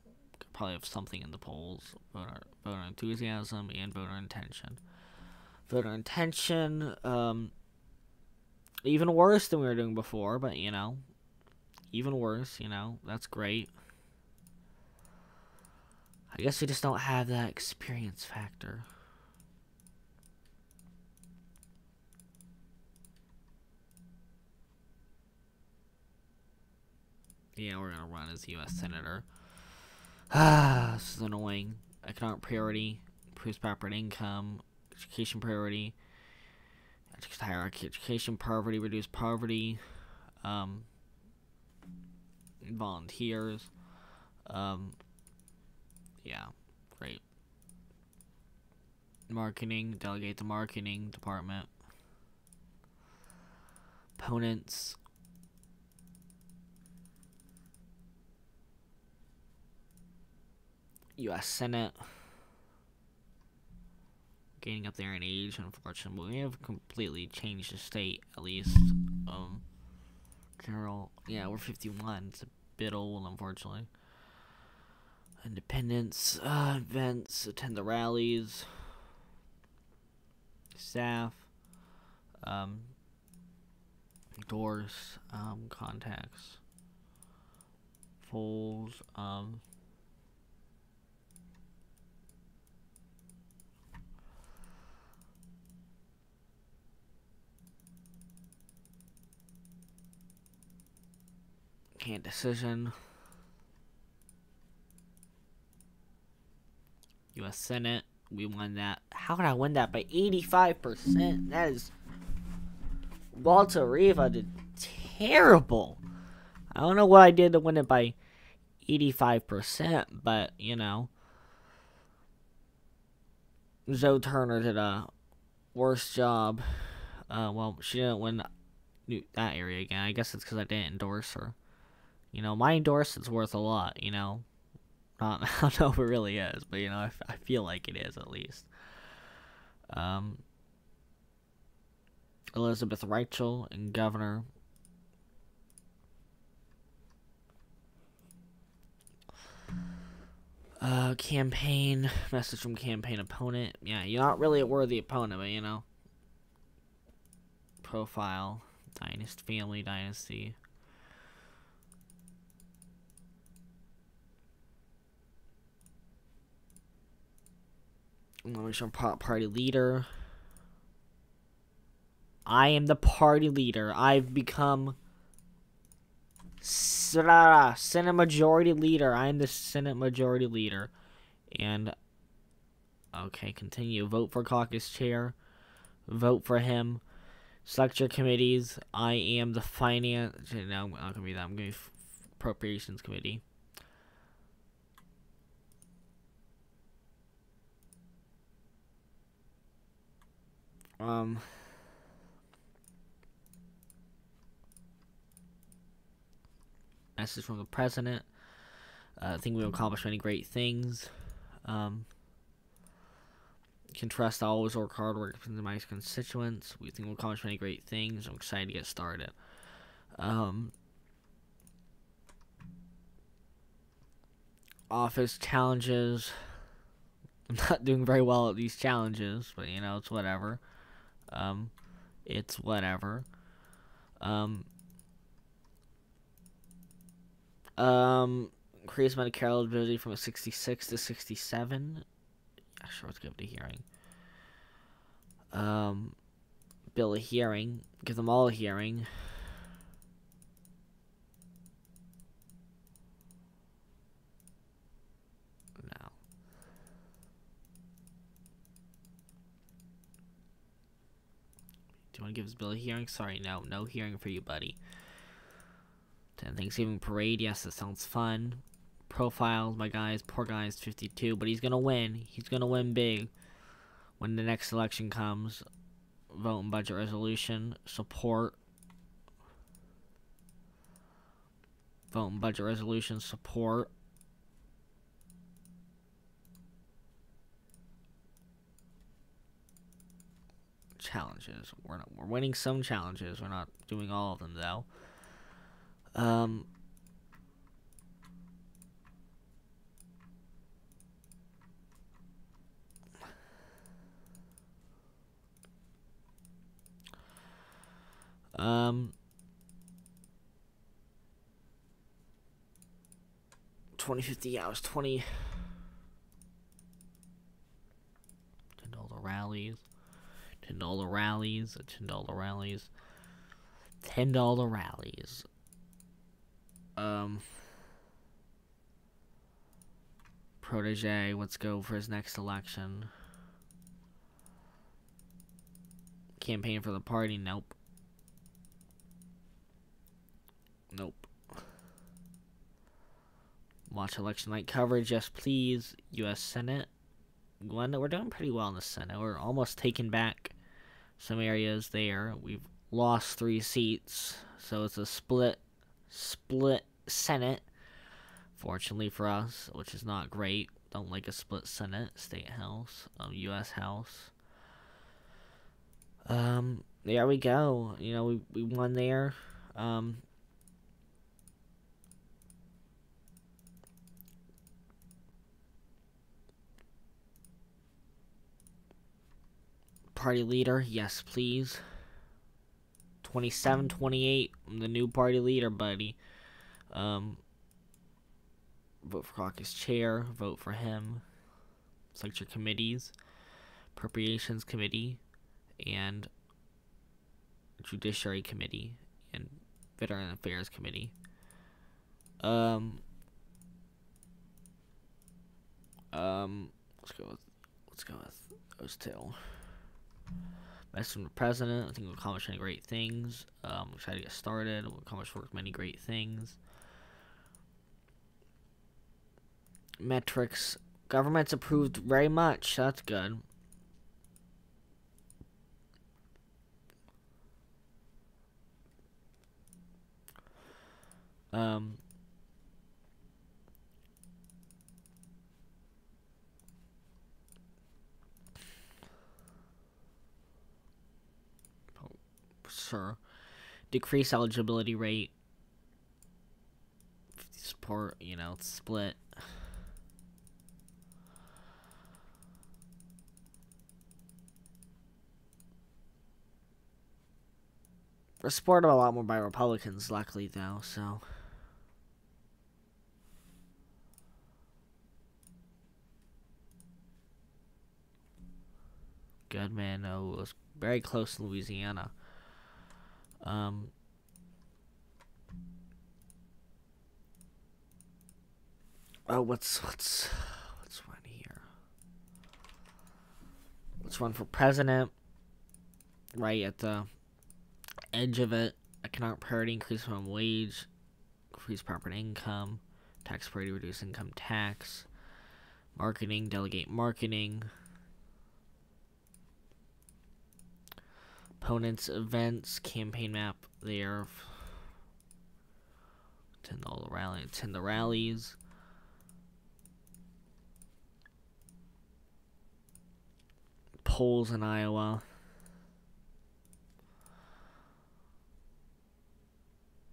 probably have something in the polls. Voter, voter enthusiasm and voter intention. Voter intention. Um, even worse than we were doing before, but you know, even worse, you know, that's great. I guess we just don't have that experience factor. Yeah, we're gonna run as U.S. Senator. Ah, this is annoying. Economic priority, improves property income, education priority hierarchy, education, poverty, reduce poverty, um, volunteers, um, yeah, great. Marketing, delegate the marketing department. Opponents. U.S. Senate gaining up there in age, unfortunately. We have completely changed the state, at least. Um, general, yeah, we're 51. It's a bit old, unfortunately. Independence uh, events, attend the rallies, staff, um, doors, um, contacts, polls, um, can't decision. U.S. Senate. We won that. How could I win that by 85%? That is. Walter Riva did terrible. I don't know what I did to win it by 85%, but, you know. Zoe Turner did a worse job. Uh, well, she didn't win that area again. I guess it's because I didn't endorse her. You know, my endorsement's worth a lot, you know. Not, I don't know if it really is, but you know, I, I feel like it is at least. Um, Elizabeth Rachel and Governor. Uh, campaign message from campaign opponent. Yeah, you're not really a worthy opponent, but you know. Profile, dynasty, family dynasty. Nomination party leader. I am the party leader. I've become Senate Majority Leader. I am the Senate Majority Leader. And, okay, continue. Vote for caucus chair. Vote for him. Select your committees. I am the finance. No, I'm not going to be that. I'm going to be appropriations committee. Um, message from the president. Uh, I think we've accomplished many great things. Um, can trust I always work hard, work for my constituents. We think we'll accomplish many great things. I'm excited to get started. Um, office challenges. I'm not doing very well at these challenges, but you know, it's whatever. Um, it's whatever. Um, um, increase Medicare eligibility from a 66 to 67. Yeah, sure, let's give it a hearing. Um, bill a hearing. Give them all a hearing. Do you want to give his bill a hearing? Sorry, no. No hearing for you, buddy. 10 Thanksgiving Parade. Yes, that sounds fun. Profiles, my guys. Poor guy's 52, but he's going to win. He's going to win big when the next election comes. Vote and budget resolution. Support. Vote and budget resolution. Support. Challenges. We're not, we're winning some challenges. We're not doing all of them though. Um. Um. 2050 hours, 20. And all the rallies. Ten dollar rallies, ten dollar rallies, ten dollar rallies. Um, protege, let's go for his next election. Campaign for the party, nope. Nope. Watch election night coverage, yes please. U.S. Senate. Glenda, we're doing pretty well in the Senate. We're almost taking back some areas there. We've lost three seats, so it's a split split Senate. Fortunately for us, which is not great. Don't like a split Senate, State House, um, U.S. House. Um, there we go. You know, we we won there. Um, party leader. Yes, please. 27, 28. I'm the new party leader, buddy. Um, vote for caucus chair. Vote for him. Select your committees. Appropriations Committee and Judiciary Committee and Veteran Affairs Committee. Um, um, let's go with let's go with those two. The president. I think we'll accomplish many great things. Um, excited to get started. We'll accomplish work many great things. Metrics. Government's approved very much. That's good. Um, sure. Decrease eligibility rate. Support, you know, split. We're supported a lot more by Republicans, luckily, though, so. Good man. It was very close in Louisiana. Um, oh, what's what's what's run here? Let's run for president. Right at the edge of it. Economic priority: increase minimum wage, increase property income, tax priority: reduce income tax. Marketing: delegate marketing. Opponents' events, campaign map there. Attend all the rally, attend the rallies. Polls in Iowa.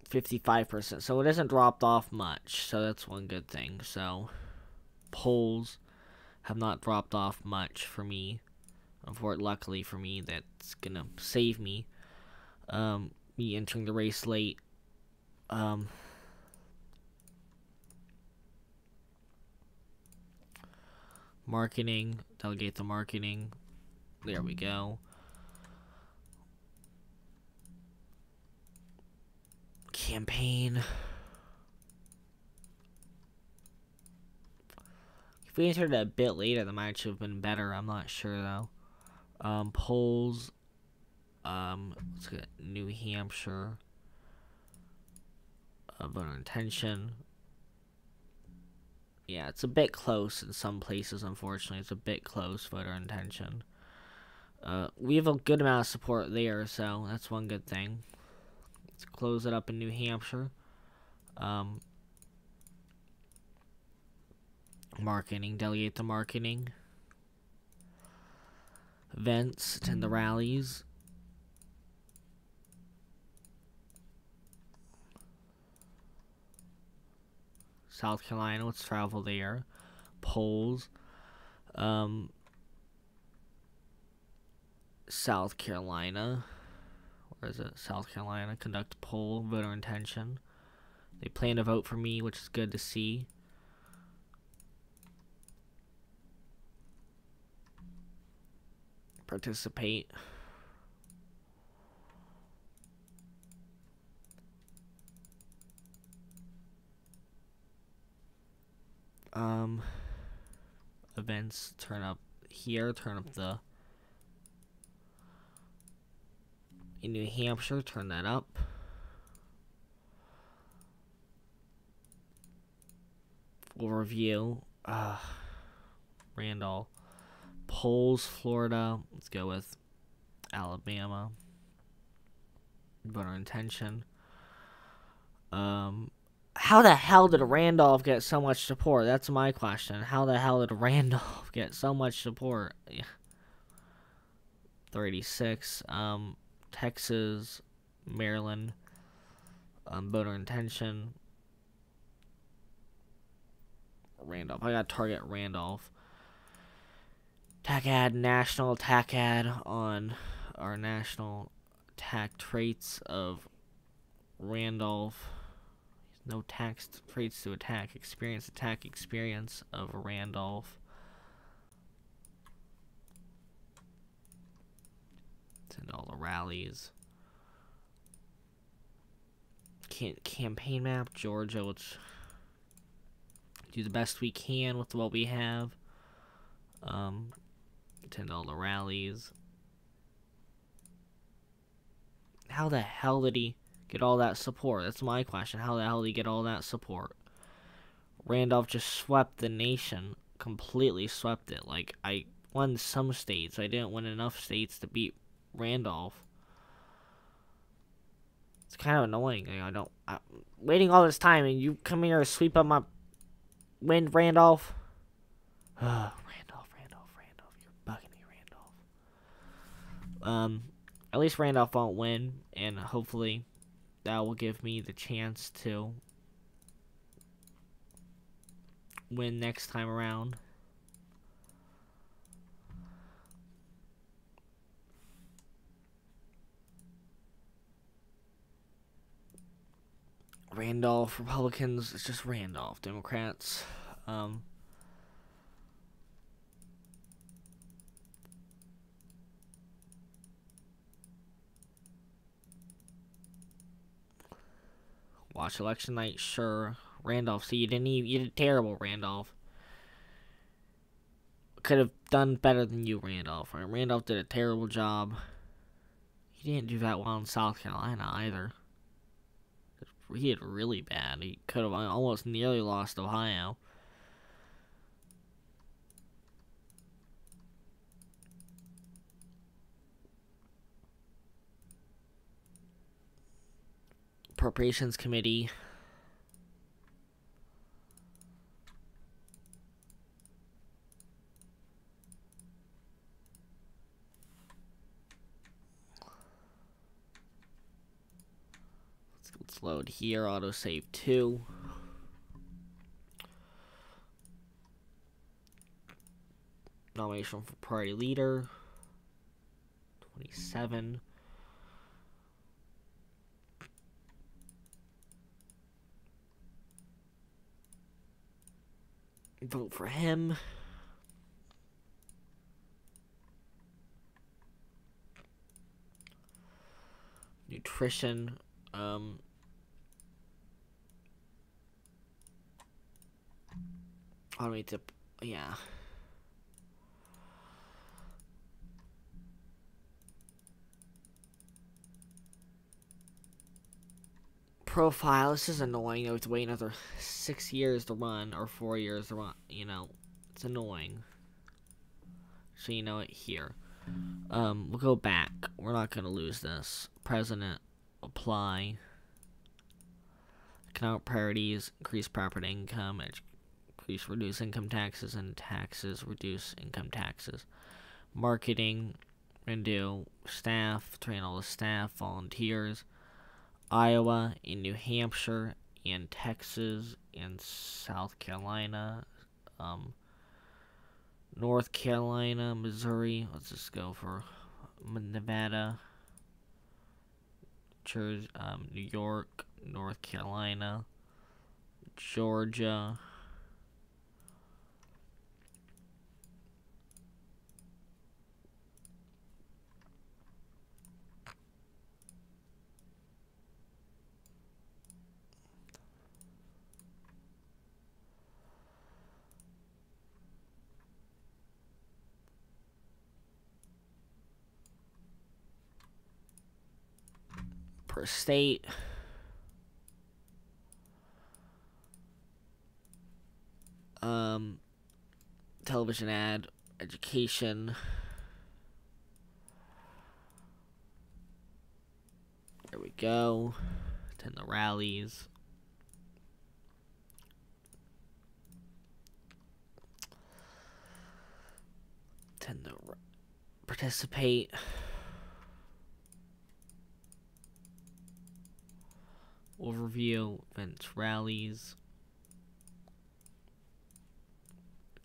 Fifty-five percent, so it hasn't dropped off much. So that's one good thing. So polls have not dropped off much for me for luckily for me, that's gonna save me. Um, me entering the race late. Um, marketing, delegate the marketing. There we go. Campaign. If we entered a bit later, that might have been better. I'm not sure though. Um, polls. Um, let's get New Hampshire. Uh, voter intention. Yeah, it's a bit close in some places, unfortunately. It's a bit close, voter intention. Uh, we have a good amount of support there, so that's one good thing. Let's close it up in New Hampshire. Um, marketing, delegate the marketing events, attend the rallies. South Carolina, let's travel there. Polls. Um, South Carolina. Where is it? South Carolina. Conduct poll, voter intention. They plan to vote for me, which is good to see. Participate. Um, events turn up here, turn up the in New Hampshire, turn that up. Full review. Uh, Randall. Polls, Florida. Let's go with Alabama. Voter intention. Um, how the hell did Randolph get so much support? That's my question. How the hell did Randolph get so much support? Yeah. 36. Um, Texas, Maryland. Um, voter intention. Randolph. I got to target Randolph. Attack ad, national attack ad on our national attack traits of Randolph. No tax traits to attack. Experience attack experience of Randolph. Send all the rallies. Can campaign map Georgia. Let's do the best we can with what we have. Um, attend all the rallies. How the hell did he get all that support? That's my question. How the hell did he get all that support? Randolph just swept the nation. Completely swept it. Like, I won some states. I didn't win enough states to beat Randolph. It's kind of annoying. I don't... I'm waiting all this time and you come here to sweep up my... Win, Randolph. Ugh. Um, at least Randolph won't win, and hopefully that will give me the chance to win next time around. Randolph, Republicans, it's just Randolph. Democrats, um, Watch election night, sure. Randolph, see, you didn't even, you did terrible, Randolph. Could have done better than you, Randolph. Right? Randolph did a terrible job. He didn't do that well in South Carolina either. He did really bad. He could have almost nearly lost Ohio. Appropriations Committee. Let's, let's load here, autosave 2. Nomination for party leader. 27. Vote for him. Nutrition. Um, automate the yeah. Profile. This is annoying. I have to wait another six years to run, or four years to run. You know, it's annoying. So you know it here. Um, we'll go back. We're not gonna lose this. President, apply. Economic priorities, increase property income, increase reduce income taxes, and taxes, reduce income taxes. Marketing, and do staff, train all the staff, volunteers Iowa, in New Hampshire, in Texas, in South Carolina, um, North Carolina, Missouri. Let's just go for Nevada, Jersey, um, New York, North Carolina, Georgia. State. Um, television ad, education. There we go. Attend the rallies. Attend the participate. Overview, events, rallies,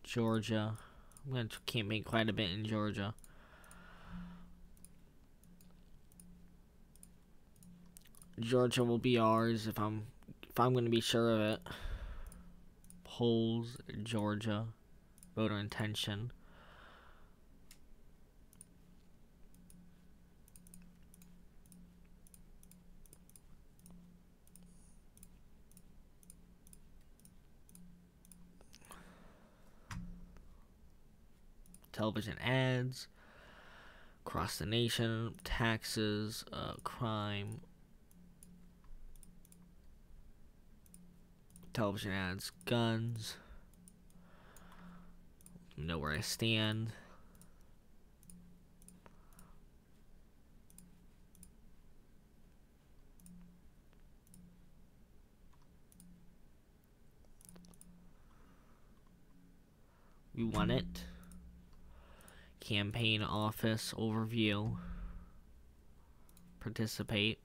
Georgia, I'm gonna campaign quite a bit in Georgia. Georgia will be ours if I'm if I'm gonna be sure of it. Polls, Georgia, voter intention. Television ads, across the nation, taxes, uh, crime, television ads, guns, know where I stand. We want it campaign office overview. Participate.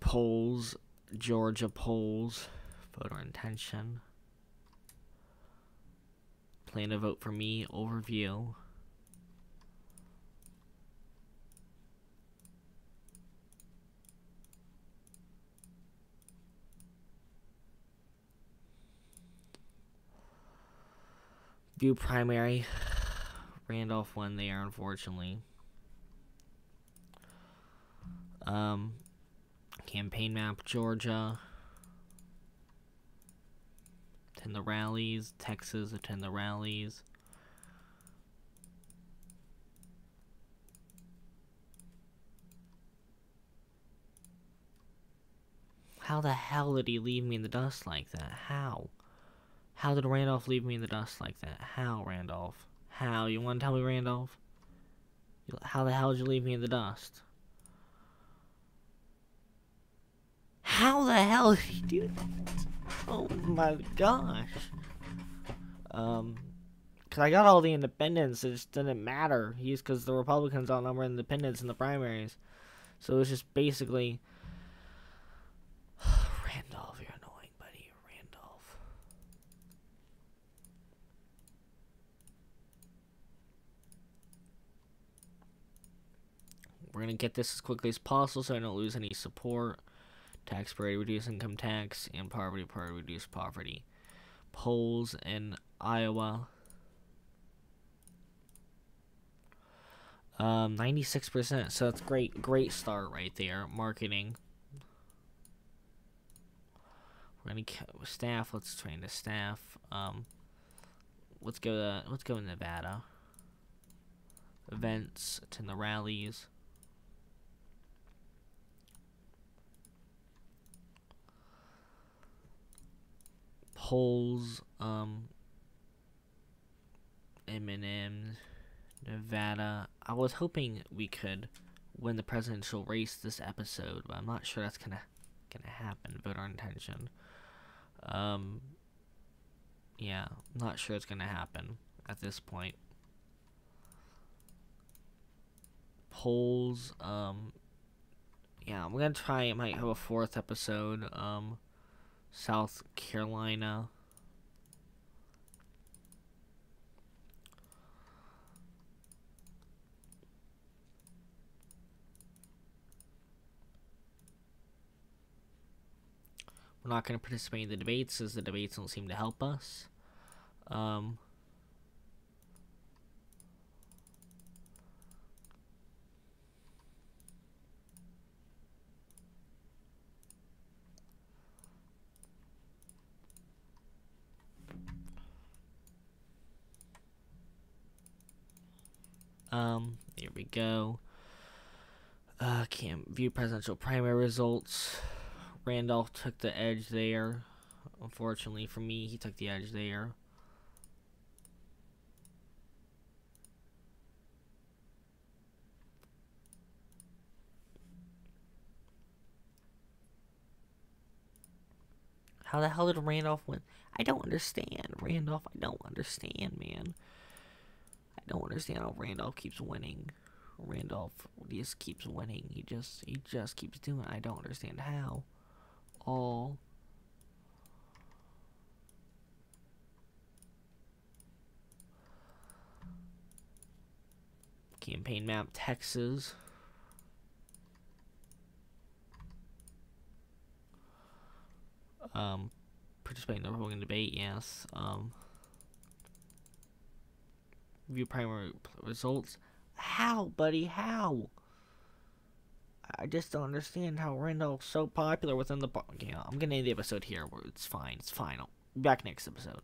Polls, Georgia polls, voter intention. Plan to vote for me, overview. View primary. Randolph won there, unfortunately. Um, campaign map, Georgia. Attend the rallies. Texas, attend the rallies. How the hell did he leave me in the dust like that? How? How did Randolph leave me in the dust like that? How, Randolph? How? You want to tell me, Randolph? How the hell did you leave me in the dust? How the hell did he do that? Oh my gosh. Um, because I got all the independents, it just didn't matter. He's because the Republicans outnumber independents in the primaries. So it was just basically We're going to get this as quickly as possible so I don't lose any support. Tax parity, reduce income tax, and poverty parity, reduce poverty. Polls in Iowa. Um, 96%, so that's great, great start right there. Marketing. We're gonna staff. Let's train the staff. Um, let's go to let's go to Nevada. Events, attend the rallies. Polls, um, Eminem, Nevada. I was hoping we could win the presidential race this episode, but I'm not sure that's gonna gonna happen. Voter intention. Um, yeah, I'm not sure it's gonna happen at this point. Polls, um, yeah, I'm gonna try. I might have a fourth episode. Um South Carolina. We're not going to participate in the debates as the debates don't seem to help us. Um, Um, here we go. Uh, can't view presidential primary results. Randolph took the edge there. Unfortunately for me, he took the edge there. How the hell did Randolph win? I don't understand, Randolph. I don't understand, man don't understand how Randolph keeps winning. Randolph just keeps winning. He just he just keeps doing. It. I don't understand how. all. Campaign map, Texas. Um, participate in the Republican debate, yes. Um, view primary results. How, buddy? How? I just don't understand how Randall's so popular within the. Yeah, I'm gonna end the episode here. It's fine. It's fine. I'll be back next episode.